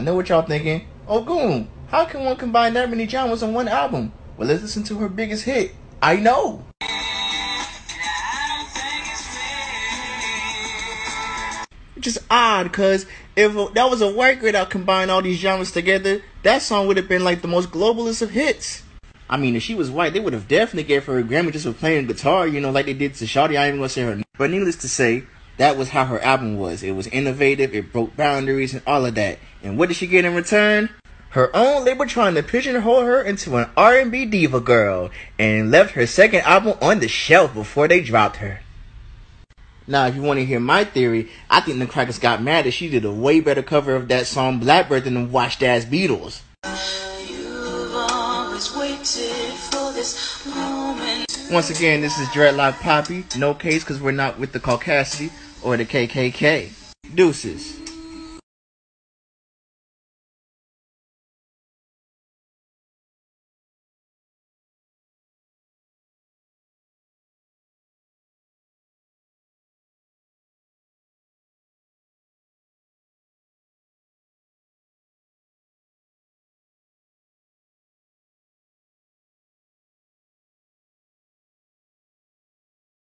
I know what y'all thinking. Oh, Goon, how can one combine that many genres on one album? Well, let's listen to her biggest hit. I know. Which is odd, cause if that was a white record that combined all these genres together, that song would have been like the most globalist of hits. I mean, if she was white, they would have definitely gave her a Grammy just for playing guitar, you know, like they did to Shawty. I ain't even gonna say her. name. But needless to say, that was how her album was. It was innovative, it broke boundaries, and all of that. And what did she get in return? Her own label trying to pigeonhole her into an R&B diva girl, and left her second album on the shelf before they dropped her. Now, if you want to hear my theory, I think the Crackers got mad that she did a way better cover of that song Blackbird than the washed ass Beatles. Once again, this is Dreadlock Poppy. No case because we're not with the Caucasity or the KKK. Deuces.